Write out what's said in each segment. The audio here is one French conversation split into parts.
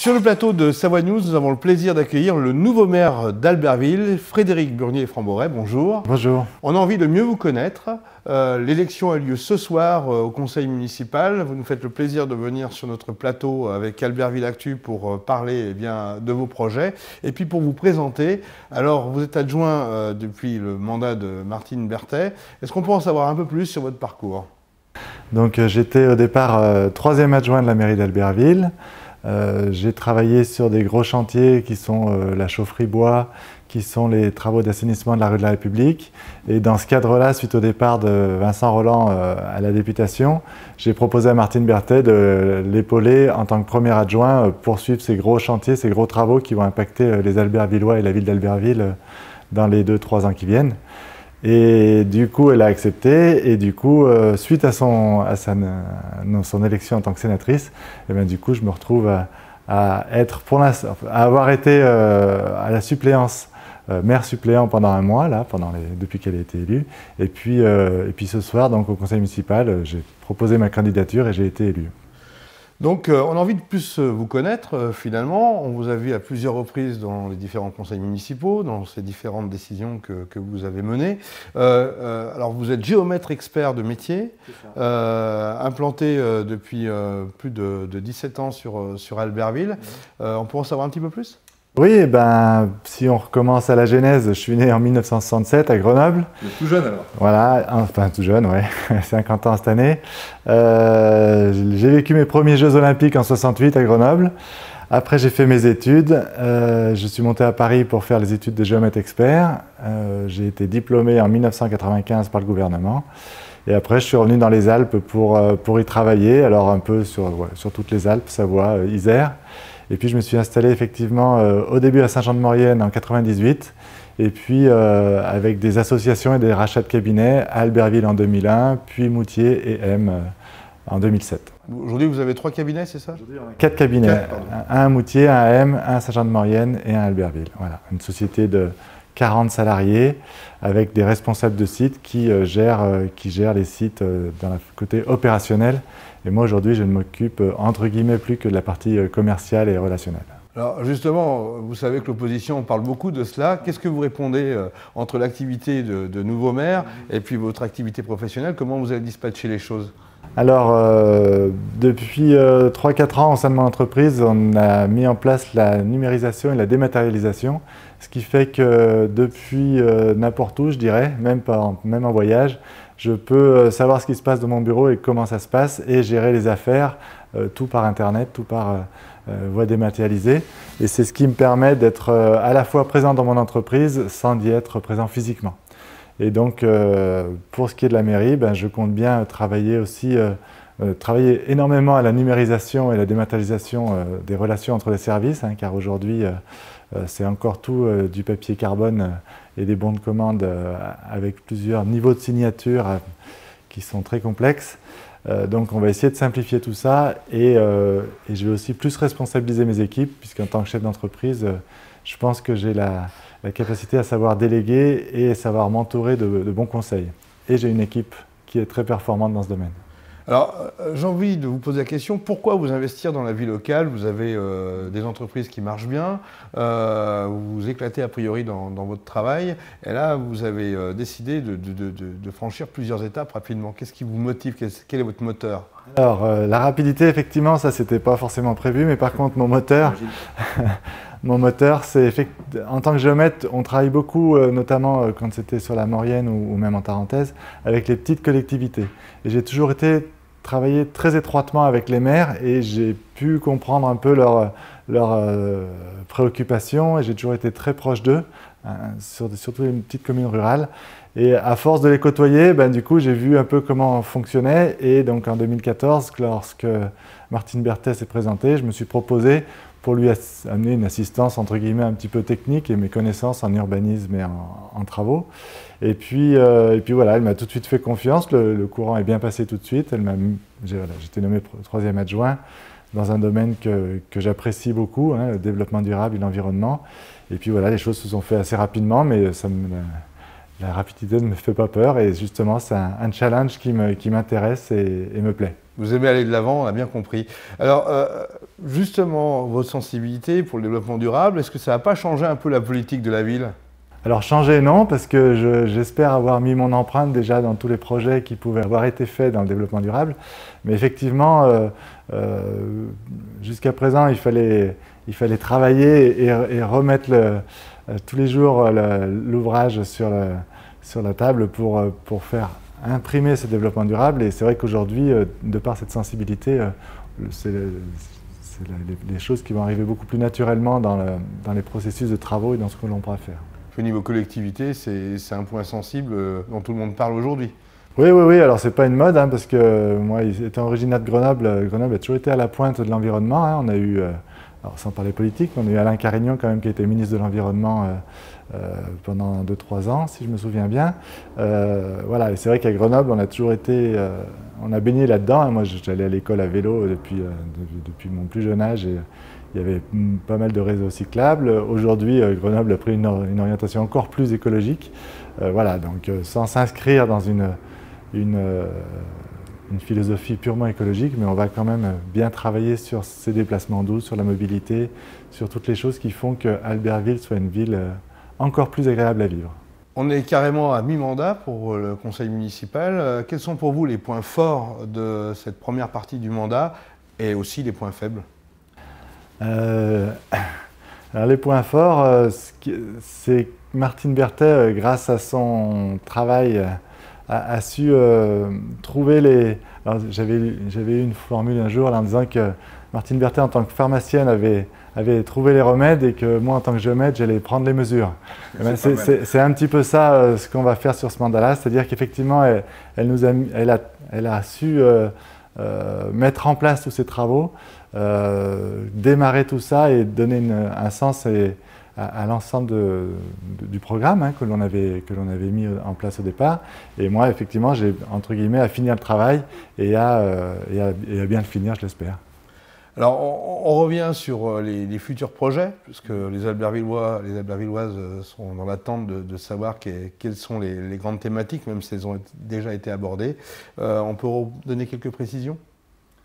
Sur le plateau de Savoie News, nous avons le plaisir d'accueillir le nouveau maire d'Albertville, Frédéric Burnier-Framboret. Bonjour. Bonjour. On a envie de mieux vous connaître. Euh, l'élection a lieu ce soir euh, au conseil municipal. Vous nous faites le plaisir de venir sur notre plateau avec Albertville Actu pour euh, parler eh bien, de vos projets et puis pour vous présenter. Alors, vous êtes adjoint depuis le mandat de Martine Berthet. Est-ce qu'on peut en savoir un peu plus sur votre parcours? Donc, j'étais au départ troisième adjoint de la mairie d'Albertville. J'ai travaillé sur des gros chantiers qui sont la chaufferie bois, qui sont les travaux d'assainissement de la rue de la République. Et dans ce cadre-là, suite au départ de Vincent Roland euh, à la députation, j'ai proposé à Martine Berthet de l'épauler en tant que premier adjoint euh, pour suivre ces gros chantiers, ces gros travaux qui vont impacter euh, les Albertvillois et la ville d'Albertville dans les deux, trois ans qui viennent. Et du coup, elle a accepté. Et du coup, suite à, son, à sa, son élection en tant que sénatrice, et eh bien, du coup, je me retrouve à, être pour à avoir été à la suppléance euh, maire suppléant pendant un mois, là, pendant depuis qu'elle a été élue. Et puis, euh, et puis ce soir, donc, au conseil municipal, euh, j'ai proposé ma candidature et j'ai été élu. Donc on a envie de plus vous connaître finalement. On vous a vu à plusieurs reprises dans les différents conseils municipaux, dans ces différentes décisions que, que vous avez menées. alors vous êtes géomètre expert de métier, implanté depuis plus de, de, 17 ans sur, sur Albertville. on pourrait en savoir un petit peu plus? Oui, ben, si on recommence à la genèse, je suis né en 1967 à Grenoble. tout jeune alors Voilà, enfin tout jeune, ouais, 50 ans cette année. Euh, j'ai vécu mes premiers Jeux Olympiques en 68 à Grenoble. Après, j'ai fait mes études. Euh, je suis monté à Paris pour faire les études de géomètre expert. Euh, j'ai été diplômé en 1995 par le gouvernement. Et après, je suis revenu dans les Alpes pour, pour y travailler, alors un peu sur, sur toutes les Alpes, Savoie, Isère. Et puis je me suis installé effectivement euh, au début à Saint-Jean-de-Maurienne en 98, et puis euh, avec des associations et des rachats de cabinets à Albertville en 2001, puis Moutier et M euh, en 2007. Aujourd'hui, vous avez trois cabinets, c'est ça? Quatre cabinets, un à Moutier, un à M, un à Saint-Jean-de-Maurienne et un à Albertville. Voilà, une société de 40 salariés avec des responsables de sites qui, gèrent, qui gèrent les sites dans le côté opérationnel et moi aujourd'hui, je ne m'occupe euh, entre guillemets plus que de la partie euh, commerciale et relationnelle. Alors justement, vous savez que l'opposition parle beaucoup de cela. Qu'est-ce que vous répondez euh, entre l'activité de, nouveau maire et puis votre activité professionnelle? Comment vous avez dispatché les choses? Alors, depuis 3-4 ans au sein de mon entreprise, on a mis en place la numérisation et la dématérialisation, ce qui fait que depuis n'importe où, je dirais, même, pas même en voyage, je peux euh, savoir ce qui se passe dans mon bureau et comment ça se passe et gérer les affaires, euh, tout par Internet, tout par euh, voie dématérialisée. Et c'est ce qui me permet d'être à la fois présent dans mon entreprise sans y être présent physiquement. Et donc, pour ce qui est de la mairie, ben, je compte bien travailler aussi, travailler énormément à la numérisation et la dématérialisation des relations entre les services, hein, car aujourd'hui, c'est encore tout du papier carbone et des bons de commande euh, avec plusieurs niveaux de signature euh, qui sont très complexes. Euh, donc on va essayer de simplifier tout ça et, je vais aussi plus responsabiliser mes équipes puisqu'en tant que chef d'entreprise, je pense que j'ai la, capacité à savoir déléguer et savoir m'entourer de bons conseils. Et j'ai une équipe qui est très performante dans ce domaine. Alors, euh, j'ai envie de vous poser la question, pourquoi vous investir dans la vie locale? Vous avez euh, des entreprises qui marchent bien, euh, vous vous éclatez a priori dans, votre travail, et là, vous avez décidé de, franchir plusieurs étapes rapidement. Qu'est-ce qui vous motive? Quel est votre moteur? Alors, la rapidité, effectivement, ça, c'était pas forcément prévu, mais par contre, mon moteur... Mon moteur, c'est en tant que géomètre, on travaille beaucoup, notamment quand c'était sur la Maurienne ou, ou, même en Tarentaise, avec les petites collectivités. Et j'ai toujours été travaillé très étroitement avec les maires et j'ai pu comprendre un peu leurs leur, euh, préoccupations et j'ai toujours été très proche d'eux, hein, surtout une petite commune rurale. Et à force de les côtoyer, ben, du coup, j'ai vu un peu comment on fonctionnait. Et donc en 2014, lorsque Martine Berthet s'est présentée, je me suis proposé pour lui amener une assistance entre guillemets un petit peu technique et mes connaissances en urbanisme et en, travaux. Et puis, euh, et puis voilà, elle m'a tout de suite fait confiance, le, courant est bien passé tout de suite. Elle m'a, j'étais nommé troisième adjoint dans un domaine que, que j'apprécie beaucoup, hein, le développement durable et l'environnement. Et puis voilà, les choses se sont faites assez rapidement, mais ça me, la rapidité ne me fait pas peur et justement c'est un, challenge qui m'intéresse et, me plaît. Vous aimez aller de l'avant, on a bien compris. Alors euh, justement, votre sensibilité pour le développement durable, est-ce que ça n'a pas changé un peu la politique de la ville? Alors changer non, parce que j'espère avoir mis mon empreinte déjà dans tous les projets qui pouvaient avoir été faits dans le développement durable. Mais effectivement, euh, euh, jusqu'à présent, il fallait, il fallait travailler et, remettre tous les jours l'ouvrage sur, sur la table pour, pour faire imprimer ce développement durable. Et c'est vrai qu'aujourd'hui, euh, de par cette sensibilité, euh, c'est les, choses qui vont arriver beaucoup plus naturellement dans, dans, les processus de travaux et dans ce que l'on pourra faire. Au niveau collectivité, c'est un point sensible euh, dont tout le monde parle aujourd'hui. Oui, oui, oui. Alors, c'est pas une mode, hein, parce que moi, étant originaire de Grenoble, Grenoble a toujours été à la pointe de l'environnement. Hein. On a eu, alors sans parler politique, on a eu Alain Carignon, quand même, qui était ministre de l'Environnement euh, pendant 2-3 ans, si je me souviens bien. Euh, voilà, c'est vrai qu'à Grenoble, on a toujours été, euh, on a baigné là-dedans. Moi, j'allais à l'école à vélo depuis, depuis mon plus jeune âge et il y avait pas mal de réseaux cyclables. Aujourd'hui, Grenoble a pris une, orientation encore plus écologique. voilà, donc sans s'inscrire dans une, une, une, philosophie purement écologique, mais on va quand même bien travailler sur ces déplacements doux, sur la mobilité, sur toutes les choses qui font que Albertville soit une ville encore plus agréable à vivre. On est carrément à mi-mandat pour le conseil municipal. Euh, quels sont pour vous les points forts de cette première partie du mandat et aussi les points faibles? Euh, alors Les points forts, euh, c'est Martine Berthet, grâce à son travail, a, su trouver les... J'avais eu une formule un jour en disant que Martine Berthet, en tant que pharmacienne, avait avait trouvé les remèdes et que moi, en tant que géomètre, j'allais prendre les mesures. Eh ben, c'est un petit peu ça euh, ce qu'on va faire sur ce mandat-là, c'est-à-dire qu'effectivement, elle, nous a, elle, a, elle a su euh, euh, mettre en place tous ces travaux, démarrer tout ça et donner un sens à, l'ensemble du programme hein, que l'on avait, avait, mis en place au départ. Et moi, effectivement, j'ai, entre guillemets, à finir le travail et à, et à bien le finir, je l'espère. Alors, on, revient sur euh, les, futurs projets, puisque les Albertvillois, les Albertvilloises euh, sont dans l'attente de, savoir quelles sont les, grandes thématiques, même si elles ont déjà été abordées. Euh, on peut donner quelques précisions?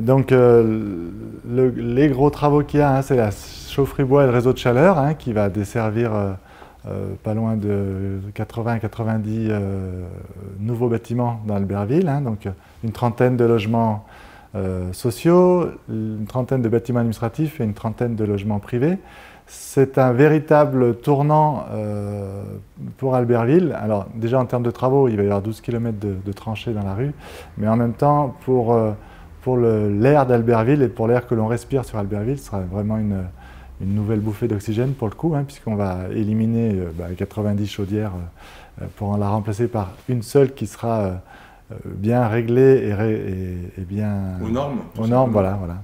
Donc, les gros travaux qu'il y a, hein, c'est la chaufferie bois et le réseau de chaleur hein, qui va desservir pas loin de 80 90 nouveaux bâtiments dans Albertville. Hein, donc, une trentaine de logements euh, sociaux, une trentaine de bâtiments administratifs et une trentaine de logements privés. C'est un véritable tournant euh, pour Albertville. Alors déjà en termes de travaux, il va y avoir 12 km de, tranchées dans la rue, mais en même temps pour, euh, pour l'air d'Albertville et pour l'air que l'on respire sur Albertville, ce sera vraiment une, une nouvelle bouffée d'oxygène pour le coup, hein, puisqu'on va éliminer 90 bah, chaudières pour en la remplacer par une seule qui sera bien réglé et, bien... Aux normes Aux normes, voilà. voilà.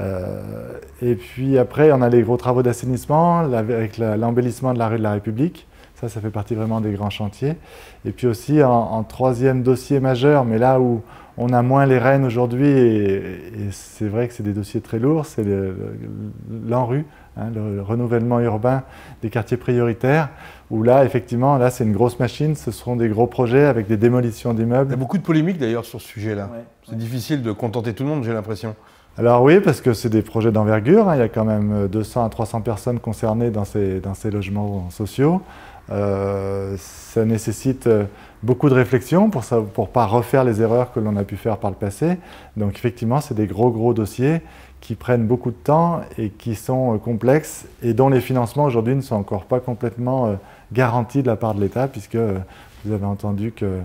Euh, et puis après, on a les gros travaux d'assainissement avec l'embellissement de la rue de la République. Ça, ça fait partie vraiment des grands chantiers. Et puis aussi, en, troisième dossier majeur, mais là où on a moins les rênes aujourd'hui, et, c'est vrai que c'est des dossiers très lourds, c'est l'ANRU, hein, le renouvellement urbain des quartiers prioritaires où là, effectivement, là, c'est une grosse machine, ce seront des gros projets avec des démolitions d'immeubles. Il y a beaucoup de polémiques d'ailleurs sur ce sujet-là. c'est difficile de contenter tout le monde, j'ai l'impression. Alors oui, parce que c'est des projets d'envergure, hein. il y a quand même 200 à 300 personnes concernées dans ces, dans ces logements sociaux. Euh, ça nécessite euh, beaucoup de réflexion pour ne pour pas refaire les erreurs que l'on a pu faire par le passé. Donc effectivement, c'est des gros gros dossiers qui prennent beaucoup de temps et qui sont euh, complexes et dont les financements aujourd'hui ne sont encore pas complètement garantie de la part de l'État, puisque vous avez entendu que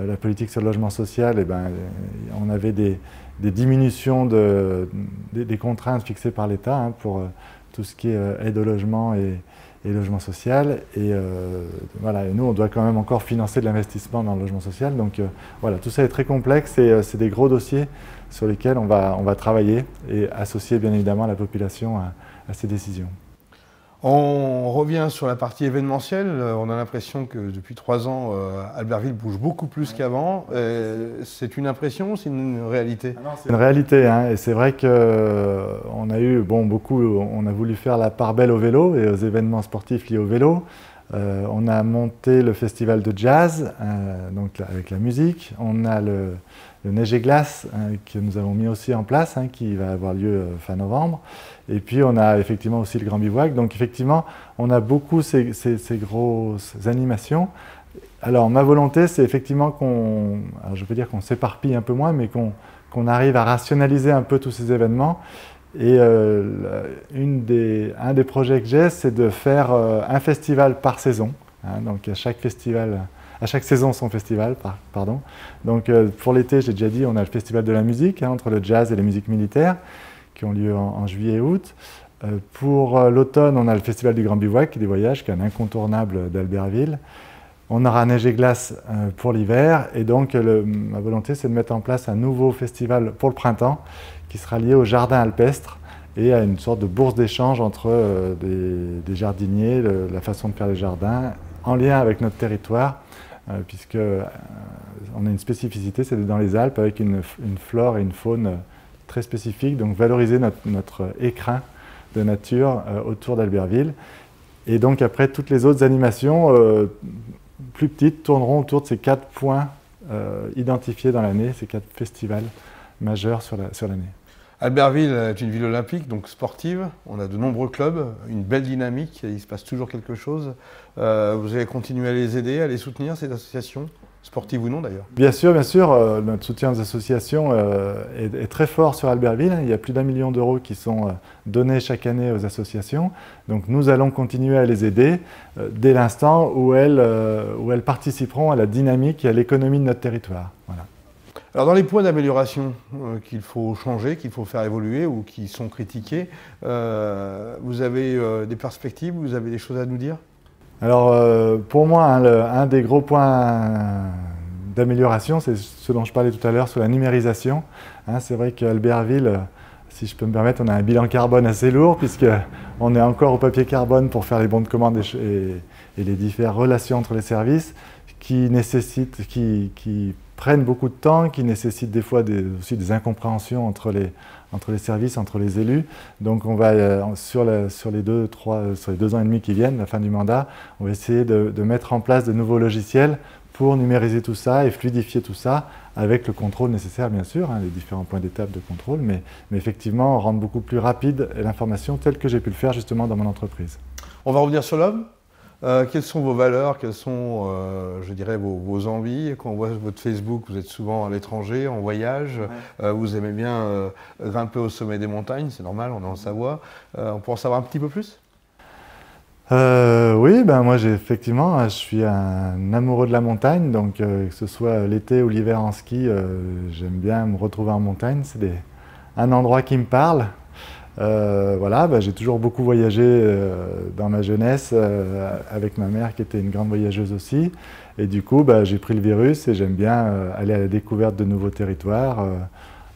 la politique sur le logement social, eh ben, on avait des, diminutions de, des, contraintes fixées par l'État hein, pour tout ce qui est aide au logement et, logement social. Et voilà, et nous, on doit quand même encore financer de l'investissement dans le logement social. Donc voilà, tout ça est très complexe et c'est des gros dossiers sur lesquels on va, on va travailler et associer bien évidemment la population à ces décisions. On revient sur la partie événementielle. Euh, on a l'impression que depuis trois ans, euh, Albertville bouge beaucoup plus qu'avant. Euh, c'est une impression, c'est une réalité? Ah C'est une réalité, hein. et c'est vrai qu'on a eu, bon, beaucoup, on a voulu faire la part belle au vélo et aux événements sportifs liés au vélo. on a monté le festival de jazz, donc avec la musique. On a le, le Neige et Glace que nous avons mis aussi en place, hein, qui va avoir lieu fin novembre. Et puis on a effectivement aussi le Grand Bivouac. Donc effectivement, on a beaucoup ces, grosses animations. Alors ma volonté, c'est effectivement qu'on, je peux dire qu'on s'éparpille un peu moins, mais qu'on arrive à rationaliser un peu tous ces événements. Et euh, une des, un des projets que j'ai, c'est de faire euh, un festival par saison. Hein. donc à chaque festival, à chaque saison son festival, pardon. Donc euh, pour l'été, j'ai déjà dit, on a le festival de la musique hein, entre le jazz et les musiques militaires qui ont lieu en, juillet et août. pour l'automne, on a le festival du Grand Bivouac des voyages, qui est un incontournable d'Albertville. On aura neige et glace euh, pour l'hiver et donc ma volonté c'est de mettre en place un nouveau festival pour le printemps qui sera lié au jardin alpestre et à une sorte de bourse d'échange entre euh, des, jardiniers, la façon de faire les jardins en lien avec notre territoire euh, puisque on a une spécificité, c'est dans les Alpes avec une, flore et une faune très spécifiques, donc valoriser notre, écrin de nature autour d'Albertville. Et donc après toutes les autres animations, plus petites tourneront autour de ces quatre points euh, identifiés dans l'année, ces quatre festivals majeurs sur l'année. Albertville est une ville olympique, donc sportive. On a de nombreux clubs, une belle dynamique, il se passe toujours quelque chose. Euh, vous allez continuer à les aider, à les soutenir, ces associations sportive ou non d'ailleurs Bien sûr, bien sûr. Euh, notre soutien aux associations euh, est, très fort sur Albertville. Il y a plus d'un million d'euros qui sont donnés chaque année aux associations. Donc nous allons continuer à les aider dès l'instant où elles, où elles participeront à la dynamique et à l'économie de notre territoire. Voilà. Alors dans les points d'amélioration qu'il faut changer, qu'il faut faire évoluer ou qui sont critiqués, vous avez des perspectives, vous avez des choses à nous dire? Alors, euh, pour moi, un des gros points d'amélioration, c'est ce dont je parlais tout à l'heure sur la numérisation. Hein, c'est vrai qu'Albertville, si je peux me permettre, on a un bilan carbone assez lourd, puisqu'on est encore au papier carbone pour faire les bons de commande et, les différentes relations entre les services, qui nécessitent, qui, qui prennent beaucoup de temps, qui nécessitent des fois aussi des incompréhensions entre les, entre les services, entre les élus. Donc on va, euh, sur, sur, les deux, ans et demi qui viennent, la fin du mandat, on va essayer de, mettre en place de nouveaux logiciels pour numériser tout ça et fluidifier tout ça avec le contrôle nécessaire, bien sûr, hein, les différents points d'étape de contrôle, mais effectivement rendre beaucoup plus rapide l'information telle que j'ai pu le faire justement dans mon entreprise. On va revenir sur l'homme euh, quelles sont vos valeurs Quelles sont, euh, je dirais, vos, envies? Quand on voit votre Facebook, vous êtes souvent à l'étranger, en voyage. Euh, vous aimez bien grimper au sommet des montagnes, c'est normal, on est en Savoie. on peut en savoir un petit peu plus? Oui, ben moi j'ai effectivement, je suis un amoureux de la montagne, donc que ce soit l'été ou l'hiver en ski, j'aime bien me retrouver en montagne. C'est un endroit qui me parle. Euh, voilà, bah, j'ai toujours beaucoup voyagé euh, dans ma jeunesse euh, avec ma mère qui était une grande voyageuse aussi. Et du coup, bah, j'ai pris le virus et j'aime bien aller à la découverte de nouveaux territoires.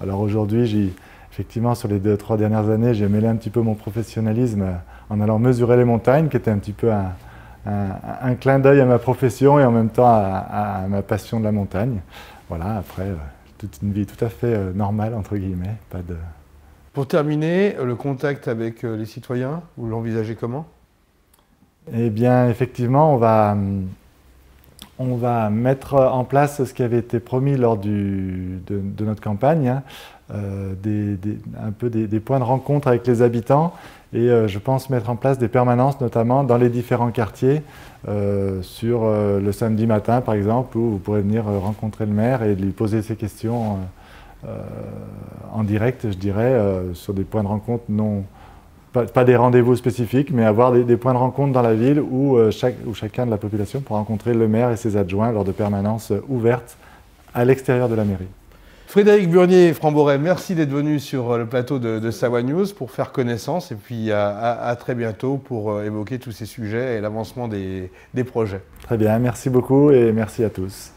alors aujourd'hui, effectivement, sur les deux, trois dernières années, j'ai mêlé un petit peu mon professionnalisme en allant mesurer les montagnes, qui était un petit peu un, clin d'œil à ma profession et en même temps à, à, ma passion de la montagne. Voilà, après, toute une vie tout à fait normale, entre guillemets, pas de, pour terminer, le contact avec euh, les citoyens, vous l'envisagez comment? Eh bien, effectivement, on va, on va mettre en place ce qui avait été promis lors de, notre campagne, hein, euh, un peu des, points de rencontre avec les habitants et euh, je pense mettre en place des permanences, notamment dans les différents quartiers, sur le samedi matin par exemple, où vous pourrez venir rencontrer le maire et lui poser ses questions euh, en direct, je dirais, euh, sur des points de rencontre non, pas, des rendez-vous spécifiques, mais avoir des, points de rencontre dans la ville où, euh, chaque, où, chacun de la population pourra rencontrer le maire et ses adjoints lors de permanences ouvertes à l'extérieur de la mairie. Frédéric Burnier, Framboret, merci d'être venu sur le plateau de, de Savoie News pour faire connaissance et puis à, très bientôt pour évoquer tous ces sujets et l'avancement des projets. Très bien, merci beaucoup et merci à tous.